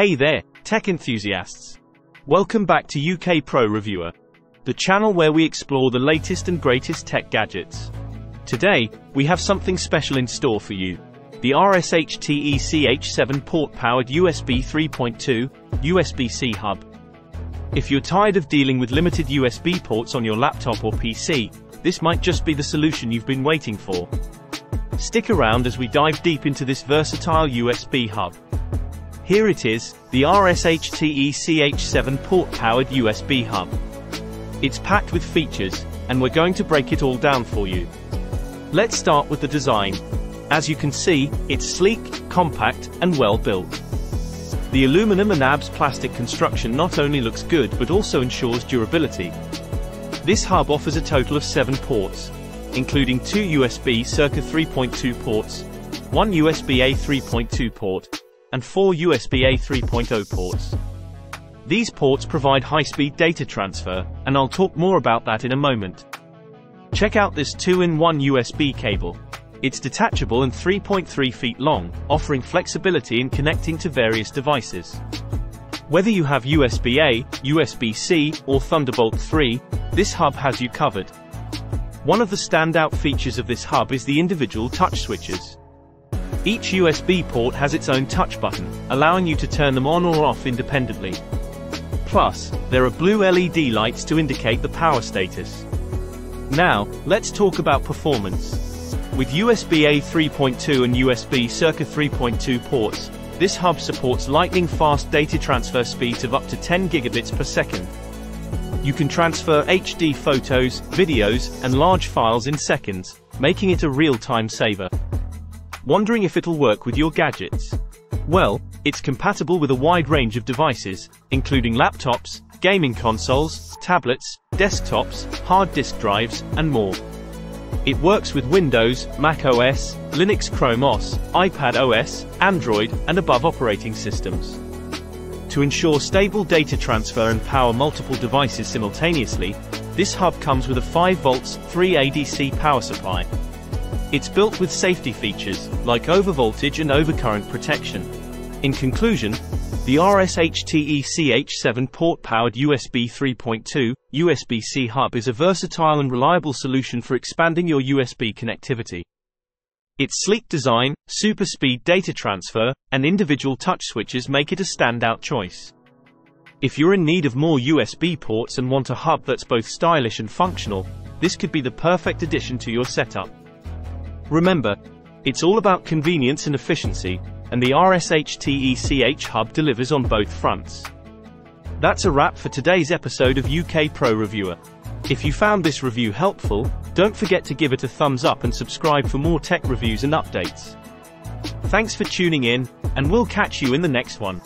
Hey there, tech enthusiasts. Welcome back to UK Pro Reviewer, the channel where we explore the latest and greatest tech gadgets. Today, we have something special in store for you. The RSHTECH 7 port-powered USB 3.2, USB-C hub. If you're tired of dealing with limited USB ports on your laptop or PC, this might just be the solution you've been waiting for. Stick around as we dive deep into this versatile USB hub. Here it is, the RSHTECH 7 port-powered USB hub. It's packed with features, and we're going to break it all down for you. Let's start with the design. As you can see, it's sleek, compact, and well built. The aluminum and ABS plastic construction not only looks good but also ensures durability. This hub offers a total of 7 ports, including two USB circa 3.2 ports, one USB A 3.2 port, and four USB A 3.0 ports. These ports provide high-speed data transfer, and I'll talk more about that in a moment. Check out this 2-in-1 USB cable. It's detachable and 3.3 feet long, offering flexibility in connecting to various devices. Whether you have USB-A, USB-C, or Thunderbolt 3, this hub has you covered. One of the standout features of this hub is the individual touch switches. Each USB port has its own touch button, allowing you to turn them on or off independently. Plus, there are blue LED lights to indicate the power status. Now, let's talk about performance. With USB A 3.2 and USB circa 3.2 ports, this hub supports lightning-fast data transfer speeds of up to 10 gigabits per second. You can transfer HD photos, videos, and large files in seconds, making it a real-time saver. Wondering if it'll work with your gadgets? Well, it's compatible with a wide range of devices, including laptops, gaming consoles, tablets, desktops, hard disk drives, and more. It works with Windows, Mac OS, Linux Chrome OS, iPad OS, Android, and above operating systems. To ensure stable data transfer and power multiple devices simultaneously, this hub comes with a 5 volts 3 ADC power supply, it's built with safety features, like overvoltage and overcurrent protection. In conclusion, the RSHTECH 7 port-powered USB 3.2 USB-C hub is a versatile and reliable solution for expanding your USB connectivity. Its sleek design, super speed data transfer, and individual touch switches make it a standout choice. If you're in need of more USB ports and want a hub that's both stylish and functional, this could be the perfect addition to your setup. Remember, it's all about convenience and efficiency, and the RSHTECH hub delivers on both fronts. That's a wrap for today's episode of UK Pro Reviewer. If you found this review helpful, don't forget to give it a thumbs up and subscribe for more tech reviews and updates. Thanks for tuning in, and we'll catch you in the next one.